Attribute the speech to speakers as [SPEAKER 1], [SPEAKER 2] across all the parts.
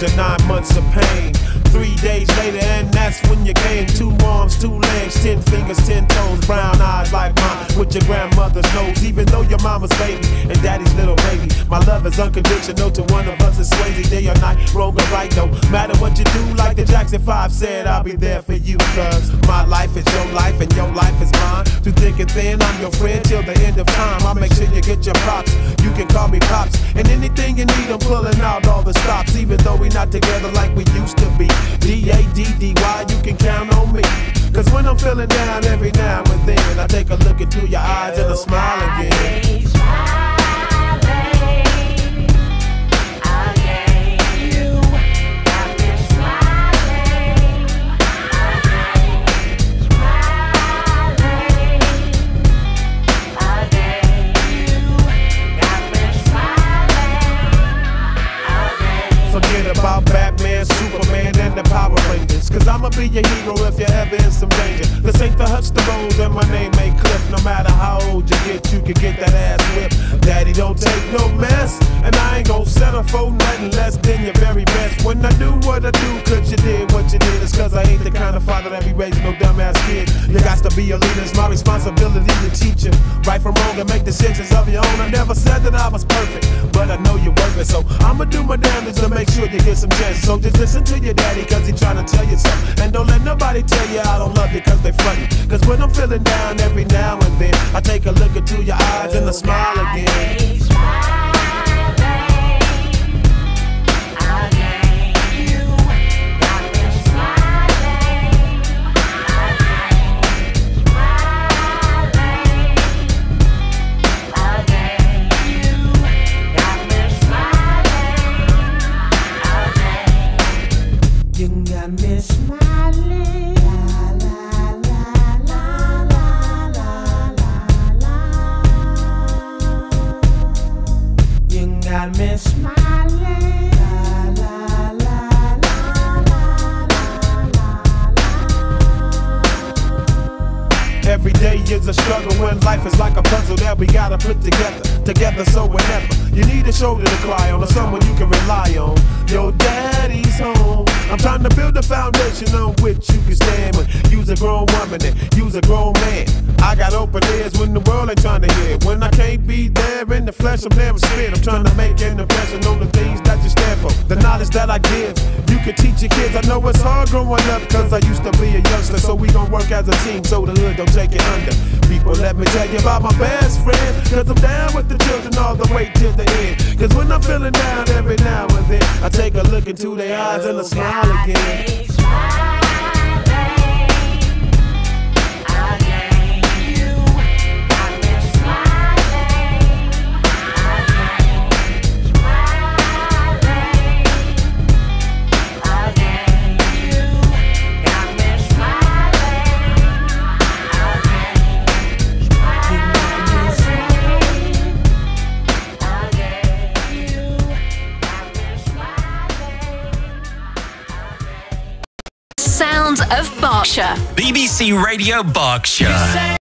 [SPEAKER 1] pleasure, nine months of pain. Three days later, and that's when you came. Two arms, two legs, ten fingers, ten toes, brown eyes like mine, with your grandmother's nose. Even though your mama's baby and daddy's little baby, my love is unconditional to one of us. It's Swayze day or night, wrong or right. No matter what you do, like the Jackson Five said, I'll be there for you. Cause my life is your life and your life is mine. Through thick and thin, I'm your friend till the end of time. I'll make sure you get your props. You can call me pops, and anything you need, I'm pulling out all the stops. Even though we not together like we used to be. D A D D Y, you can count on me. Cause when I'm feeling down every now and then, I take a look into your eyes and I smile again. I'ma be your hero if you're ever in some danger. This ain't the Hudson Road and my name ain't Cliff. No matter how old you get, you can get that ass whipped. Daddy don't take no mess. And I ain't gon' settle for nothing less than your very best. When I do what I do, cause you did what you did. It's cause I ain't the kind of father that be raising no dumbass kid. You got to be a leader, it's my responsibility to teach you. Right from wrong and make decisions of your own. I never said that I was perfect, but I know you're worth it. So I'ma do my damnedest to make sure you get some chances. So just listen to your daddy, cause he tryna tell you something. And don't let nobody tell you I don't love you, cause they funny. Cause when I'm feeling down every now and then, I take a look into your eyes and I smile again.
[SPEAKER 2] Me smiling
[SPEAKER 1] Every day is a struggle when life is like a puzzle that we gotta put together. Together so whenever you need a shoulder to cry on or someone you can rely on. Your daddy's home. I'm trying to build a foundation on which you can stand when use a grown woman and use a grown man. I got open ears when the world ain't trying to hear. When I can't be there in the flesh, I'm there never spirit. I'm trying to make an impression on the things that you stand for. The knowledge that I give, you can teach your kids. I know it's hard growing up cause I used to be a youngster. So we gon' work as a team so the hood don't take it under. People, let me tell you about my best friend. Cause I'm down with the children all the way till the end. Cause when I'm feeling down every now and then, I take a look into their eyes and I smile again.
[SPEAKER 3] Radio Berkshire.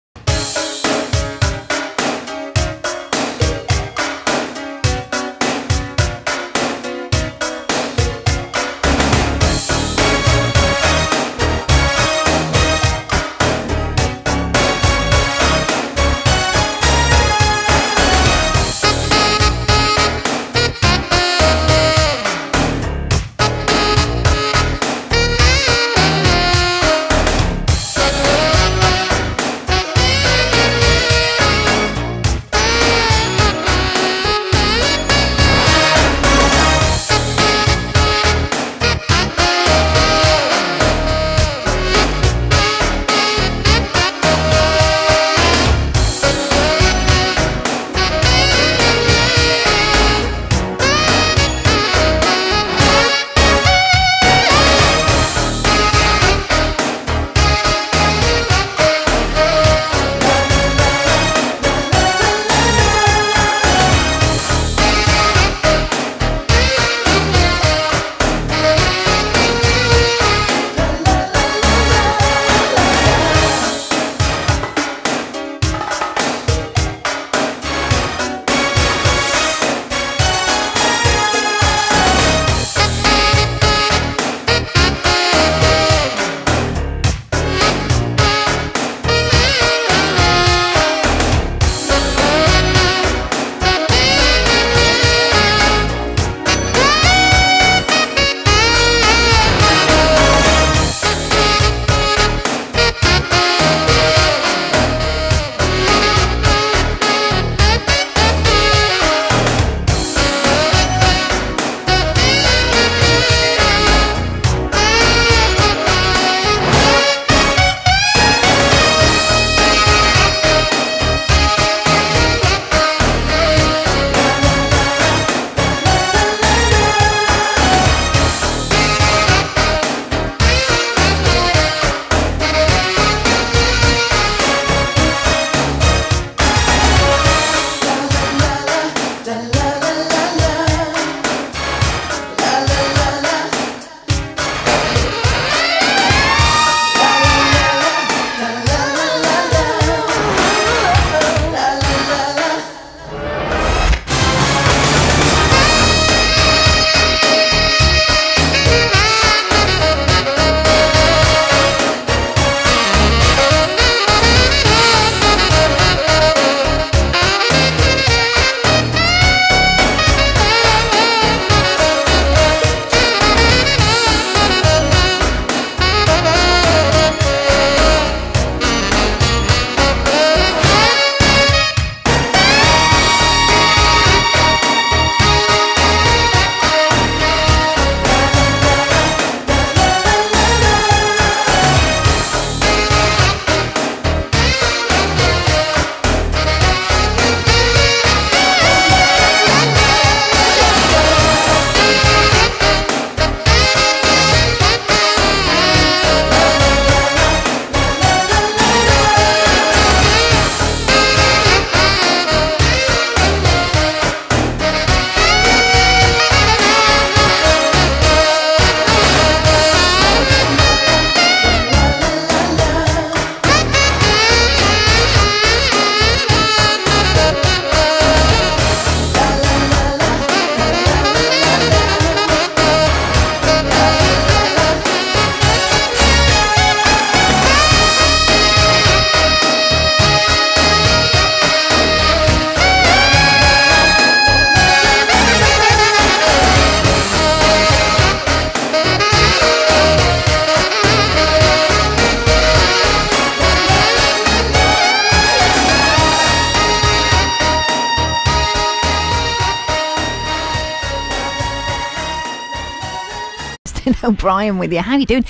[SPEAKER 4] O'Brien with you. How you doing?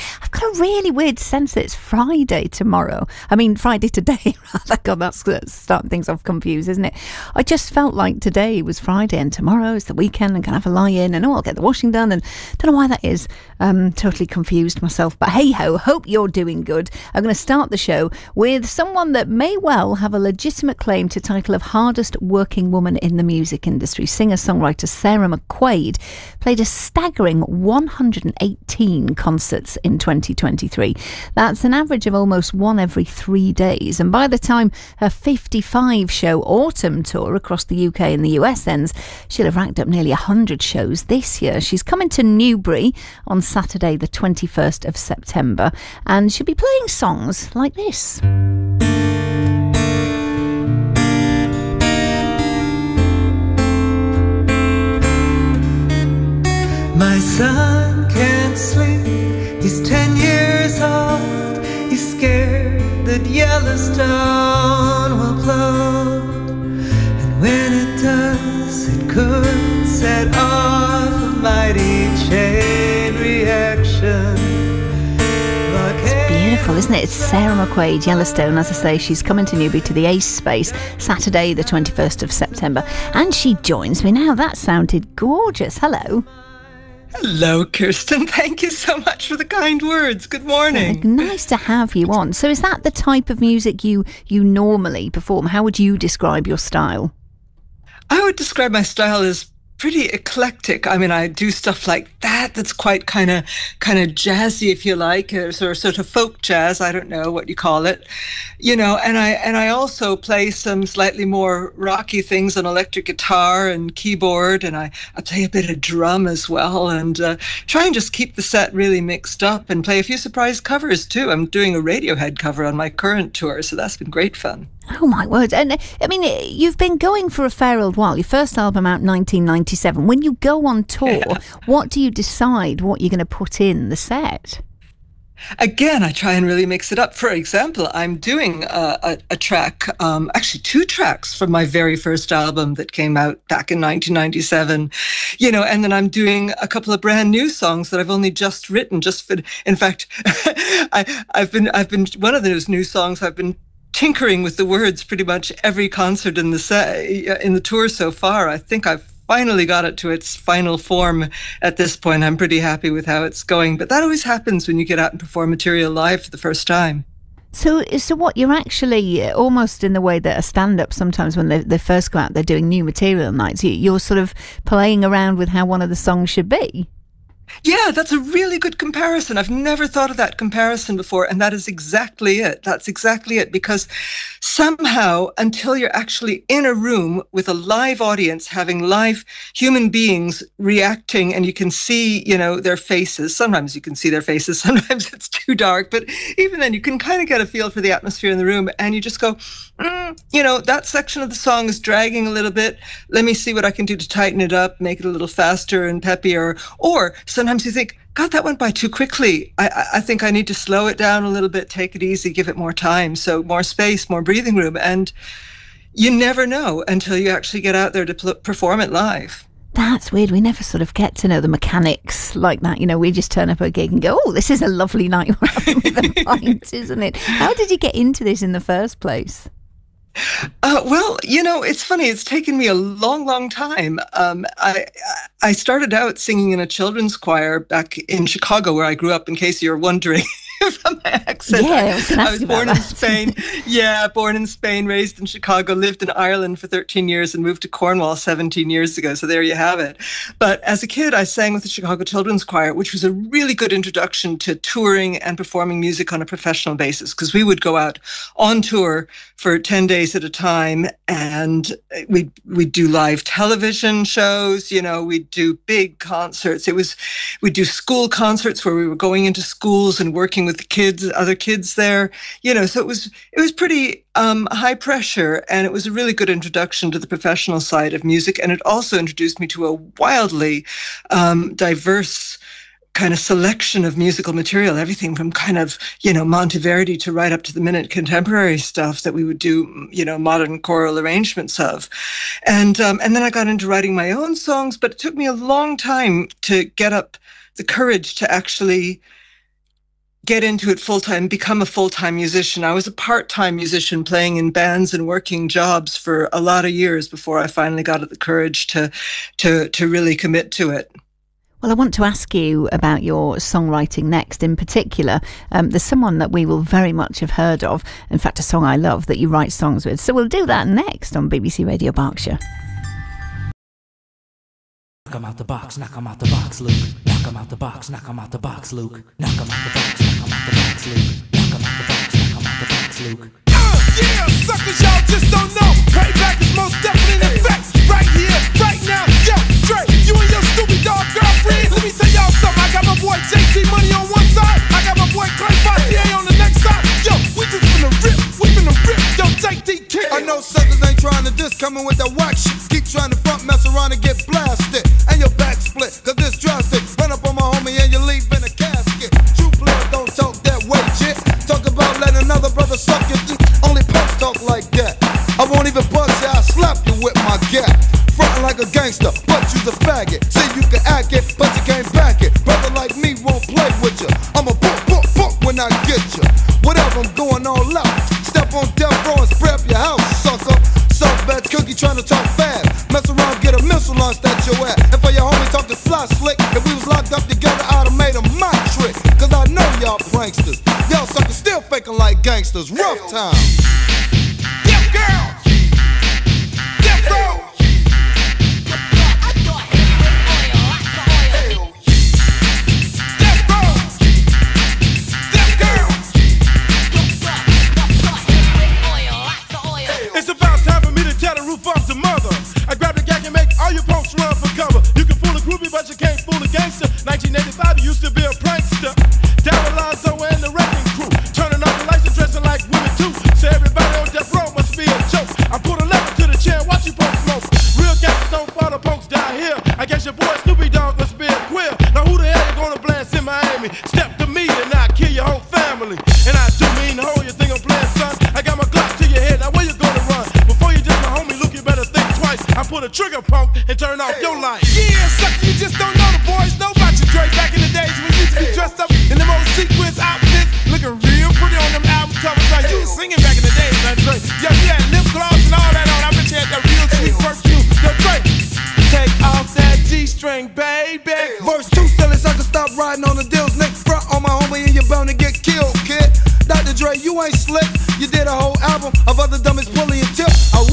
[SPEAKER 4] Really weird sense that it's Friday tomorrow. I mean, Friday today. God, that's that's starting things off confused, isn't it? I just felt like today was Friday and tomorrow is the weekend and can have a lie in and oh, I'll get the washing done and don't know why that is. Um, totally confused myself. But hey ho, hope you're doing good. I'm going to start the show with someone that may well have a legitimate claim to title of hardest working woman in the music industry. Singer songwriter Sarah McQuaid played a staggering 118 concerts in 2023. That's an average of almost one every three days. And by the time her 55 show autumn tour across the UK and the US ends, she'll have racked up nearly 100 shows this year. She's coming to Newbury on Saturday, the 21st of September, and she'll be playing songs like this.
[SPEAKER 5] My son can't sleep, he's ten years old. He's scared that Yellowstone will blow. And when it does, it could set off a mighty chain reaction.
[SPEAKER 4] It's beautiful, isn't it? It's Sarah McQuaid, Yellowstone. As I say, she's coming to Newbury to the Ace Space Saturday, the 21st of September. And she joins me now. That sounded gorgeous. Hello.
[SPEAKER 5] Hello, Kirsten. Thank you so much for the kind words. Good morning.
[SPEAKER 4] Nice to have you on. So, is that the type of music you you normally perform? How would you describe your style?
[SPEAKER 5] I would describe my style as pretty eclectic. I mean, I do stuff like that that's quite kind of kind of jazzy, if you like, or sort of, sort of folk jazz. I don't know what you call it, you know. And I and I also play some slightly more rocky things on electric guitar and keyboard, and I, I play a bit of drum as well, and uh, try and just keep the set really mixed up and play a few surprise covers too. I'm doing a Radiohead cover on my current tour, so that's been great fun.
[SPEAKER 4] Oh my word! And uh, I mean, uh, you've been going for a fair old while. Your first album out 1997. When you go on tour, what do you decide what you're going to put in the set?
[SPEAKER 5] Again, I try and really mix it up. For example, I'm doing a, a, a track, um, actually two tracks from my very first album that came out back in 1997, you know, and then I'm doing a couple of brand new songs that I've only just written. Just for, in fact, I, I've been, I've been one of those new songs I've been tinkering with the words pretty much every concert in the set in the tour so far. I think I've finally got it to its final form at this point. I'm pretty happy with how it's going. But that always happens when you get out and perform material live for the first time.
[SPEAKER 4] So, so what you're actually uh, almost in the way that a stand-up sometimes when they, they first go out, they're doing new material nights. You, you're sort of playing around with how one of the songs should be.
[SPEAKER 5] Yeah, that's a really good comparison. I've never thought of that comparison before. And that is exactly it. That's exactly it. Because somehow, until you're actually in a room with a live audience, having live human beings reacting, and you can see, you know, their faces. Sometimes you can see their faces, sometimes it's too dark. But even then, you can kind of get a feel for the atmosphere in the room. And you just go, mm, you know, that section of the song is dragging a little bit. Let me see what I can do to tighten it up, make it a little faster and peppier. Or sometimes you think, God, that went by too quickly. I, I- think I need to slow it down a little bit, take it easy, give it more time. So more space, more breathing room. And you never know until you actually get out there to pl- perform it live.
[SPEAKER 4] That's weird. We never sort of get to know the mechanics like that. You know, we just turn up a gig and go, "Oh, this is a lovely night we're having with a pint, isn't it?" How did you get into this in the first place?
[SPEAKER 5] Uh, well, you know, it's funny. It's taken me a long, long time. Um, I I started out singing in a children's choir back in Chicago, where I grew up. In case you're wondering from my accent,
[SPEAKER 4] Yeah, I was
[SPEAKER 5] I was born in. Spain. yeah, born in Spain, raised in Chicago, lived in Ireland for 13 years, and moved to Cornwall 17 years ago. So there you have it. But as a kid, I sang with the Chicago Children's Choir, which was a really good introduction to touring and performing music on a professional basis because we would go out on tour for 10 days at a time and eh, we'd, we'd do live television shows, you know, we'd do big concerts. It was, we'd do school concerts where we were going into schools and working with the kids, other kids there, you know, so it was, it was pretty um, high pressure and it was a really good introduction to the professional side of music. And it also introduced me to a wildly um, diverse kind of selection of musical material, everything from kind of, you know, Monteverdi to right up to the minute contemporary stuff that we would do, you know, modern choral arrangements of. And, um, and then I got into writing my own songs, but it took me a long time to get up the courage to actually get into it full time, become a full time musician. I was a part time musician playing in bands and working jobs for a lot of years before I finally got the courage to to to really commit to it.
[SPEAKER 4] Well, I want to ask you about your songwriting next. In particular, um, there's someone that we will very much have heard of. In fact, a song I love that you write songs with. So we'll do that next on BBC Radio Berkshire.
[SPEAKER 6] Knock 'em out the box, knock 'em out the box, Luke. Knock 'em out the box, knock 'em out the box, Luke. Knock 'em out the box, knock 'em out the box, Luke. Knock 'em out the box, knock 'em out the box, Luke.
[SPEAKER 1] Uh, yeah, suckers, y'all just don't know. Payback is most definitely in effect. Right here, right now. Yo, Dre, you and your stupid dog girlfriend. Let me tell y'all something. I got my boy JT Money on one side. I got my boy Clay Fossier on the next side. Yo, we just finna rip, we finna rip. Yo, JT kick.
[SPEAKER 7] I know suckers ain't trying to diss coming with that whack shit. Keep trying to front, mess around and get blasted.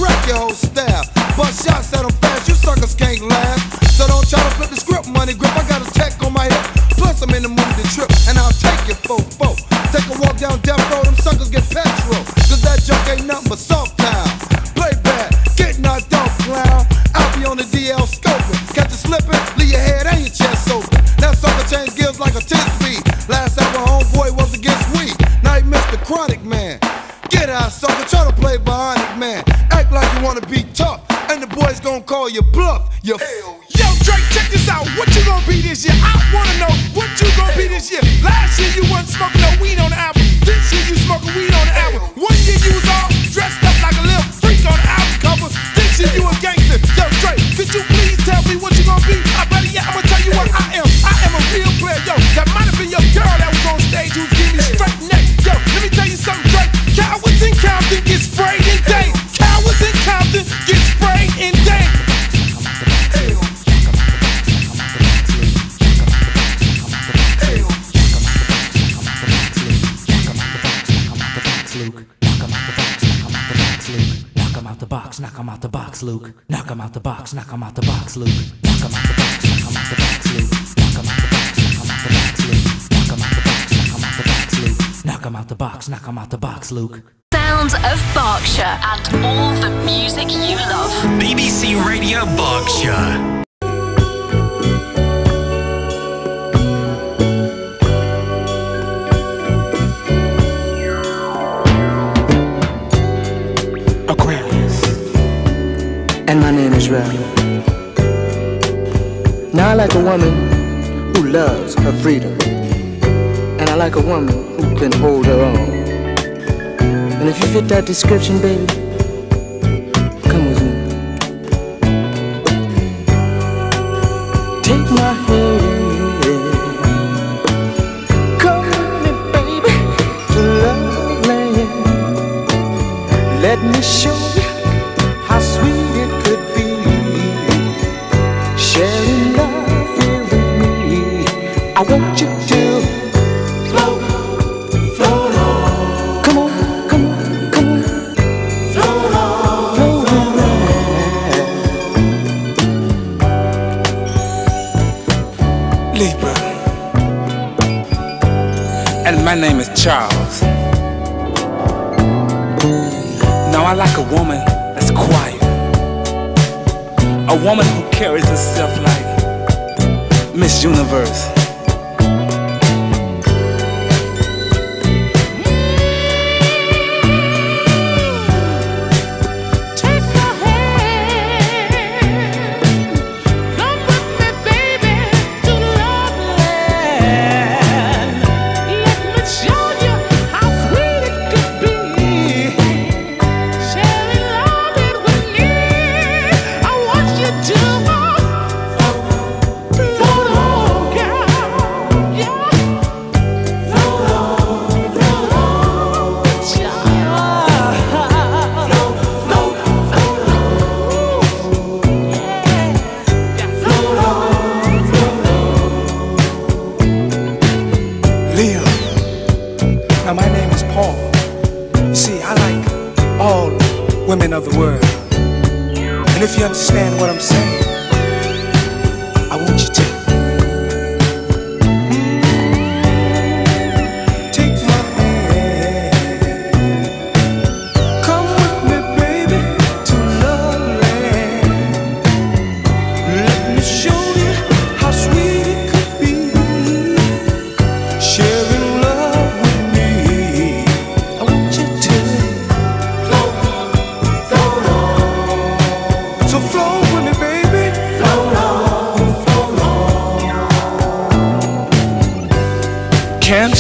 [SPEAKER 7] Wreck your whole staff. Bust shots at them fast, you suckers can't last. So don't try to flip the script, money grip. I got a tech on my hip. Plus, I'm in the mood to trip, and I'll take it for four. Gon' call you bluff. You
[SPEAKER 6] box, Luke. Knock 'em out the box, knock 'em out the box, Luke. Knock 'em out the box, knock 'em out the box, Luke. Knock 'em out the box, knock 'em out the box, Luke. Knock 'em out the box, knock 'em out the box, Luke. Knock 'em out the box, knock 'em out the box, Luke.
[SPEAKER 8] Sounds of Berkshire and all the music you love.
[SPEAKER 3] BBC Radio Berkshire.
[SPEAKER 9] Now I like a woman who loves her freedom. And I like a woman who can hold her own. And if you fit that description, baby,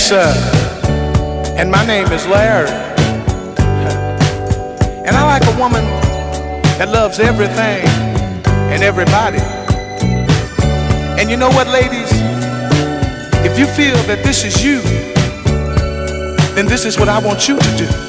[SPEAKER 10] Cancer. And my name is Larry. And I like a woman that loves everything and everybody. And you know what, ladies? If you feel that this is you, then this is what I want you to do.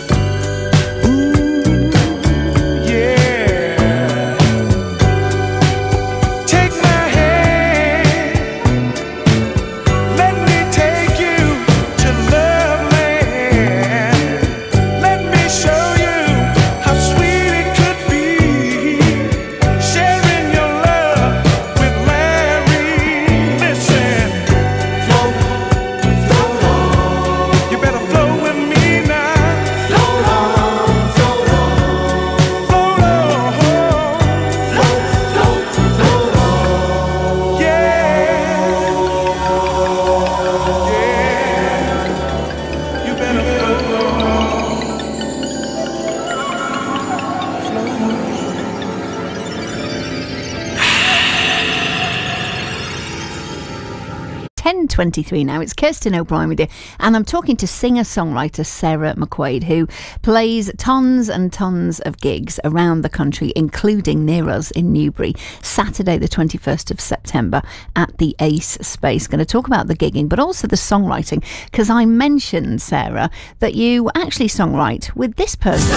[SPEAKER 10] 23 now.
[SPEAKER 4] It's Kirsten O'Brien with you, and I'm talking to singer songwriter Sarah McQuaid, who plays tons and tons of gigs around the country, including near us in Newbury, Saturday, the 21st of September at the Ace Space. Going to talk about the gigging, but also the songwriting, because I mentioned, Sarah, that you actually songwrite with this person.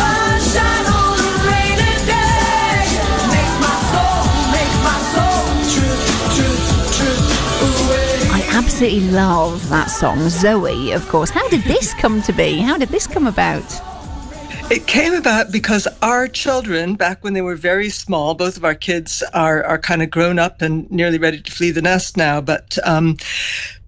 [SPEAKER 4] Absolutely love that song, Zoe, of course. How did this come to be? How did this come about?
[SPEAKER 5] It came about because our children, back when they were very small, both of our kids are are kind of grown up and nearly ready to flee the nest now. But um,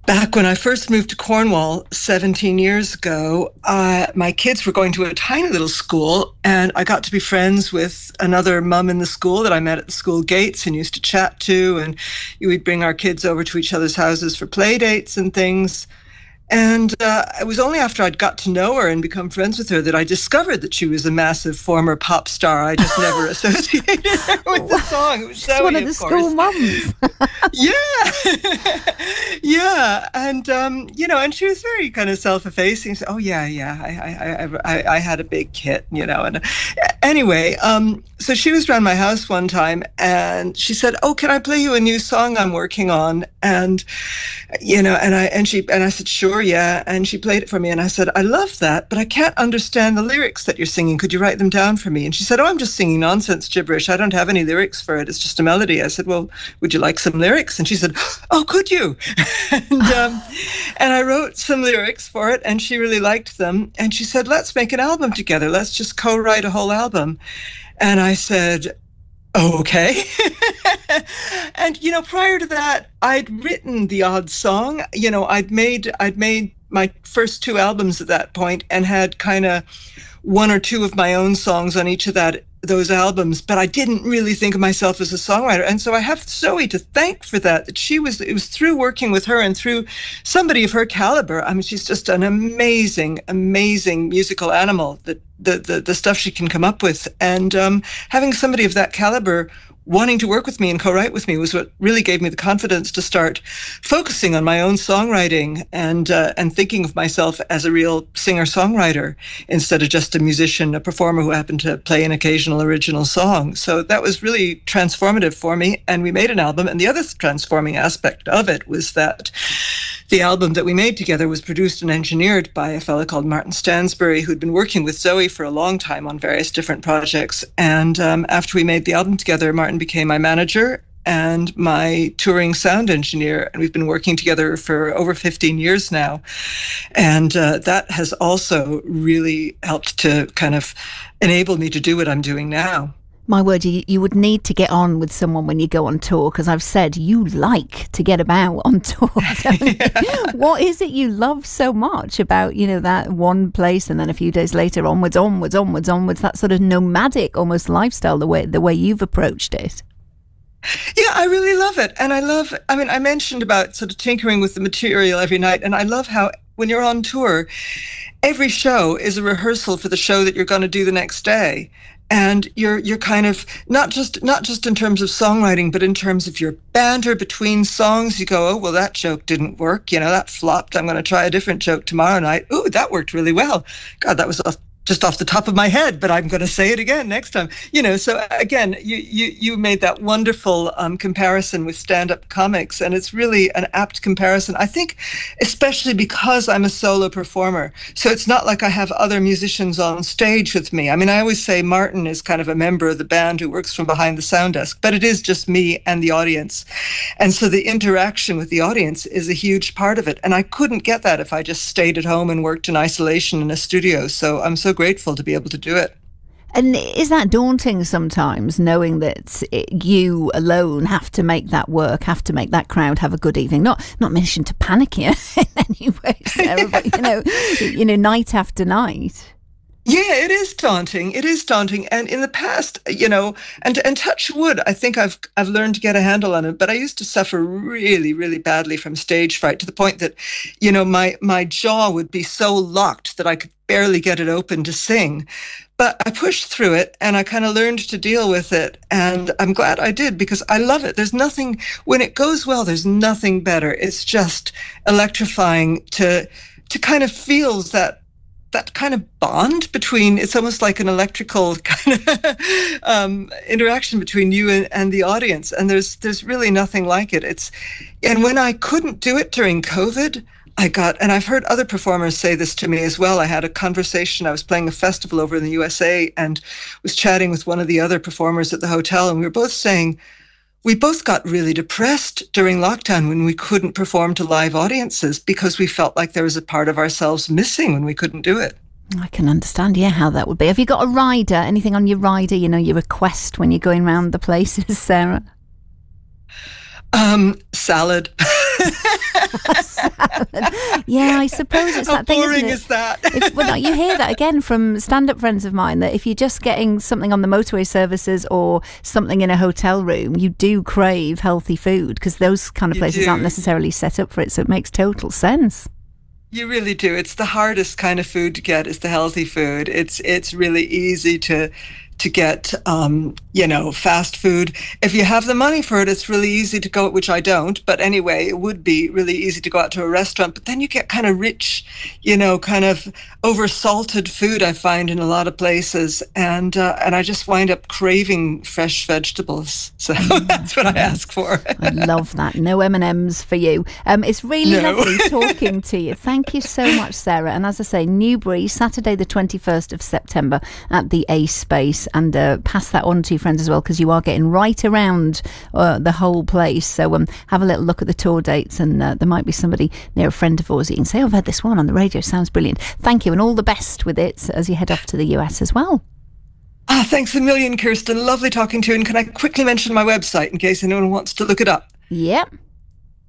[SPEAKER 5] back when I first moved to Cornwall 17 years ago, uh, my kids were going to a tiny little school, and I got to be friends with another mum in the school that I met at the school gates and used to chat to, and we'd bring our kids over to each other's houses for play dates and things. And uh, it was only after I'd got to know her and become friends with her that I discovered that she was a massive former pop star. I just never associated her with the song. It was
[SPEAKER 4] She's
[SPEAKER 5] Zoe,
[SPEAKER 4] one of the
[SPEAKER 5] of
[SPEAKER 4] school mums.
[SPEAKER 5] yeah yeah and um you know and she was very kind of self-effacing so, oh yeah yeah I, I i i i had a big kit you know and uh, anyway um so she was around my house one time and she said oh can i play you a new song i'm working on And you know, and I and she and I said, sure, yeah. And she played it for me, and I said, I love that, but I can't understand the lyrics that you're singing. Could you write them down for me? And she said, oh, I'm just singing nonsense gibberish. I don't have any lyrics for it. It's just a melody. I said, well, would you like some lyrics? And she said, oh, could you? and um, and I wrote some lyrics for it, and she really liked them. And she said, let's make an album together. Let's just co-write a whole album. And I said, okay. and you know, prior to that, I'd written the odd song. You know, I'd made I'd made my first two albums at that point and had kind of one or two of my own songs on each of that those albums, but I didn't really think of myself as a songwriter. And so I have Zoe to thank for that. That she was it was through working with her and through somebody of her caliber. I mean, she's just an amazing, amazing musical animal. That the the, the stuff she can come up with, and um, having somebody of that caliber wanting to work with me and co-write with me was what really gave me the confidence to start focusing on my own songwriting and uh, and thinking of myself as a real singer-songwriter instead of just a musician, a performer who happened to play an occasional original song. So that was really transformative for me, and we made an album. And the other transforming aspect of it was that the album that we made together was produced and engineered by a fellow called Martin Stansbury, who'd been working with Zoe for a long time on various different projects. And um, after we made the album together, Martin became my manager and my touring sound engineer. And we've been working together for over 15 years now. And uh, that has also really helped to kind of enable me to do what I'm doing now.
[SPEAKER 4] My word, you, you would need to get on with someone when you go on tour because I've said you like to get about on tour. you? what is it you love so much about, you know, that one place and then a few days later onwards, onwards, onwards, onwards, that sort of nomadic almost lifestyle, the way the way you've approached it?
[SPEAKER 5] Yeah, I really love it. And I love, I mean, I mentioned about sort of tinkering with the material every night. And I love how when you're on tour, every show is a rehearsal for the show that you're going to do the next day. And you're you're kind of not just not just in terms of songwriting, but in terms of your banter between songs. You go, oh well, that joke didn't work. You know, that flopped. I'm going to try a different joke tomorrow night. Ooh, that worked really well. God, that was off, just off the top of my head, but I'm going to say it again next time. You know, so again, you you you made that wonderful um, comparison with stand-up comics, and it's really an apt comparison. I think, especially because I'm a solo performer, so it's not like I have other musicians on stage with me. I mean, I always say Martin is kind of a member of the band who works from behind the sound desk, but it is just me and the audience, and so the interaction with the audience is a huge part of it. And I couldn't get that if I just stayed at home and worked in isolation in a studio. So I'm so grateful to be able to do it.
[SPEAKER 4] And is that daunting sometimes, knowing that it, you alone have to make that work, have to make that crowd have a good evening? Not not mission to panic you in any way, Sarah, but you know, you know, night after night.
[SPEAKER 5] Yeah, it is daunting. It is daunting. And in the past, you know, and and touch wood, I think I've I've learned to get a handle on it. But I used to suffer really, really badly from stage fright to the point that, you know, my my jaw would be so locked that I could barely get it open to sing. But I pushed through it and I kind of learned to deal with it. And I'm glad I did because I love it. There's nothing when it goes well, there's nothing better. It's just electrifying to to kind of feel that that kind of bond between it's almost like an electrical kind of um, interaction between you and, and the audience. And there's there's really nothing like it. It's and when i couldn't do it during covid i got and i've heard other performers say this to me as well. I had a conversation i was playing a festival over in the usa and was chatting with one of the other performers at the hotel and we were both saying we both got really depressed during lockdown when we couldn't perform to live audiences because we felt like there was a part of ourselves missing when we couldn't do it.
[SPEAKER 4] I can understand, yeah, how that would be. Have you got a rider? Anything on your rider? You know, your request when you're going around the places, Sarah?
[SPEAKER 5] Um, salad.
[SPEAKER 4] Yeah, I suppose it's
[SPEAKER 5] How
[SPEAKER 4] that thing.
[SPEAKER 5] boring
[SPEAKER 4] isn't it?
[SPEAKER 5] is that?
[SPEAKER 4] If, well, you hear that again from stand-up friends of mine that if you're just getting something on the motorway services or something in a hotel room, you do crave healthy food because those kind of
[SPEAKER 5] You
[SPEAKER 4] places aren't necessarily set up for it. So it makes total sense.
[SPEAKER 5] You really do. It's the hardest kind of food to get is the healthy food. It's it's really easy to to get, um, you know, fast food. If you have the money for it, it's really easy to go, which I don't. But anyway, it would be really easy to go out to a restaurant. But then you get kind of rich, you know, kind of over salted food. I find in a lot of places, and uh, and I just wind up craving fresh vegetables. So that's what I ask for.
[SPEAKER 4] I love that. No M and M's for you. Um, it's really
[SPEAKER 5] No.
[SPEAKER 4] lovely talking to you. Thank you so much, Sarah. And as I say, Newbury, Saturday the twenty first of September at the Ace Space, and uh, pass that on to your friends as well because you are getting right around uh, the whole place. So um, have a little look at the tour dates, and uh, there might be somebody near a friend of yours that you can say, oh, "I've heard this one on the radio. Sounds brilliant." Thank you, and all the best with it as you head off to the US as well.
[SPEAKER 5] Ah, thanks a million, Kirsten. Lovely talking to you. And can I quickly mention my website in case anyone wants to look it up?
[SPEAKER 4] Yep.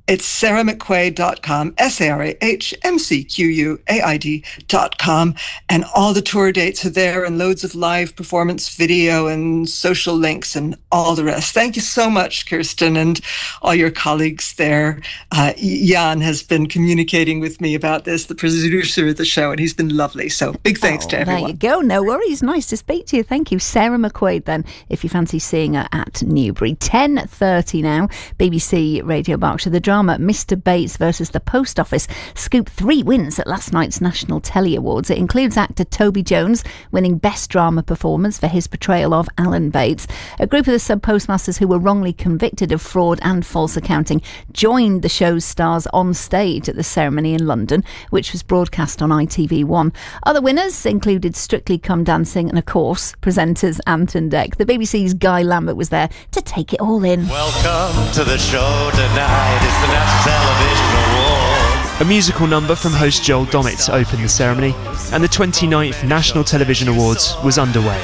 [SPEAKER 5] It's sarahmcquaid.com, S A R A H M C Q U A I D.com. And all the tour dates are there and loads of live performance video and social links and all the rest. Thank you so much, Kirsten, and all your colleagues there. Uh, Jan has been communicating with me about this, the producer of the show, and he's been lovely. So big thanks to
[SPEAKER 4] Oh,
[SPEAKER 5] everyone.
[SPEAKER 4] There you go. No worries. Nice to speak to you. Thank you, Sarah McQuaid. Then, if you fancy seeing her at Newbury, ten thirty now. BBC Radio Berkshire. The drama Mr. Bates versus the Post Office scooped three wins at last night's National Telly Awards. It includes actor Toby Jones winning Best Drama Performance for his portrayal of Alan Bates. A group of the sub postmasters who were wrongly convicted of fraud and false accounting joined the show's stars on stage at the ceremony in London, which was broadcast on ITV1. Other winners included Strictly Come Dancing and, of course, presenters Ant and Dec. The BBC's Guy Lambert was there to take it all in.
[SPEAKER 11] Welcome to the show tonight. It's the National Television Awards.
[SPEAKER 12] A musical number from host Joel Dommett opened the ceremony, and the 29th National Television Awards was underway.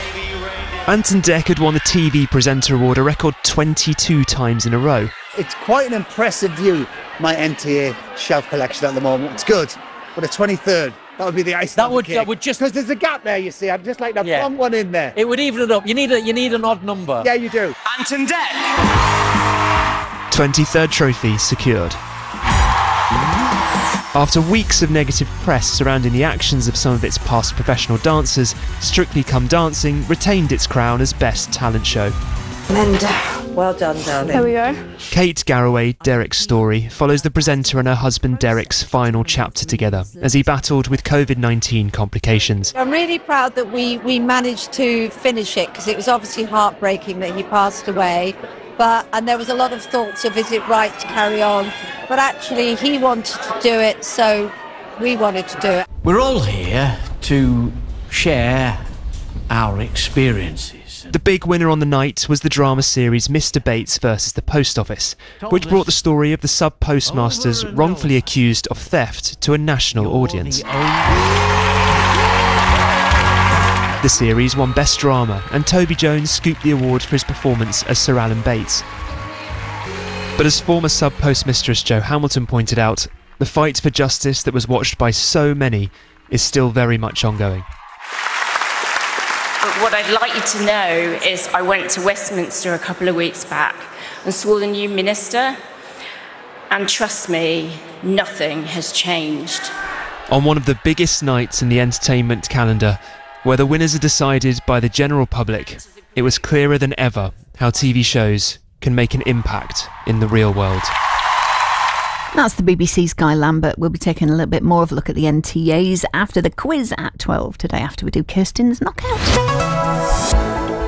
[SPEAKER 12] Ant and Dec had won the TV Presenter Award a record 22 times in a row.
[SPEAKER 13] It's quite an impressive view, my NTA shelf collection at the moment. It's good. But a 23rd, that would be the ice. That
[SPEAKER 14] would- that would just
[SPEAKER 13] because there's a gap there. You see, I'd just like to
[SPEAKER 14] Yeah.
[SPEAKER 13] plump one in there.
[SPEAKER 14] It would even it up. You need a you need an odd number.
[SPEAKER 13] Yeah, you do.
[SPEAKER 11] Ant and Dec.
[SPEAKER 12] 23rd trophy secured. After weeks of negative press surrounding the actions of some of its past professional dancers, Strictly Come Dancing retained its crown as Best Talent Show.
[SPEAKER 15] Linda, well done, darling. There we go.
[SPEAKER 12] Kate Garraway, Derek's story, follows the presenter and her husband Derek's final chapter together as he battled with COVID 19 complications.
[SPEAKER 15] I'm really proud that we, we managed to finish it because it was obviously heartbreaking that he passed away. But and there was a lot of thoughts of is it right to carry on? But actually, he wanted to do it, so we wanted to do it.
[SPEAKER 6] We're all here to share our experiences.
[SPEAKER 12] The big winner on the night was the drama series Mr. Bates versus the Post Office, which brought the story of the sub postmasters wrongfully accused of theft to a national audience. The series won Best Drama, and Toby Jones scooped the award for his performance as Sir Alan Bates. But as former sub postmistress Jo Hamilton pointed out, the fight for justice that was watched by so many is still very much ongoing.
[SPEAKER 16] But what I'd like you to know is I went to Westminster a couple of weeks back and saw the new minister, and trust me, nothing has changed.
[SPEAKER 12] on one of the biggest nights in the entertainment calendar, where the winners are decided by the general public, it was clearer than ever how TV shows can make an impact in the real world.
[SPEAKER 4] That's the BBC's Guy Lambert. We'll be taking a little bit more of a look at the NTAs after the quiz at 12 today, after we do Kirsten's knockout.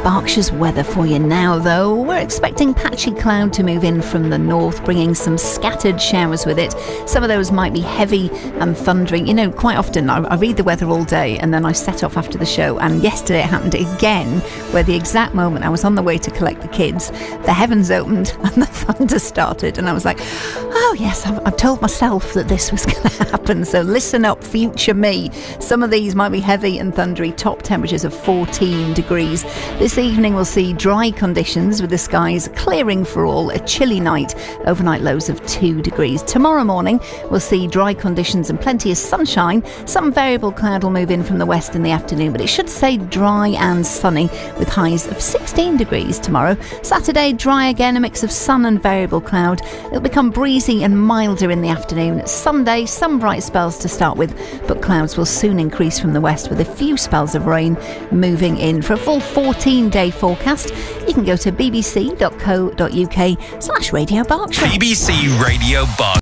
[SPEAKER 4] Berkshire's weather for you now, though. We're expecting patchy cloud to move in from the north, bringing some scattered showers with it. Some of those might be heavy and thundering. You know, quite often I, I read the weather all day and then I set off after the show. And yesterday it happened again, where the exact moment I was on the way to collect the kids, the heavens opened and the thunder started. And I was like, oh, yes, I've, I've told myself that this was going to happen. So listen up, future me. Some of these might be heavy and thundery, top temperatures of 14 degrees. This evening we'll see dry conditions with the skies clearing for all, a chilly night, overnight lows of 2 degrees. Tomorrow morning we'll see dry conditions and plenty of sunshine. Some variable cloud will move in from the west in the afternoon, but it should stay dry and sunny with highs of 16 degrees tomorrow. Saturday, dry again, a mix of sun and variable cloud. It'll become breezy and milder in the afternoon. Sunday, some bright spells to start with, but clouds will soon increase from the west with a few spells of rain moving in. For a full 14 day forecast, you can go to bbc.co.uk slash Radio Berkshire.
[SPEAKER 3] BBC Radio Berkshire.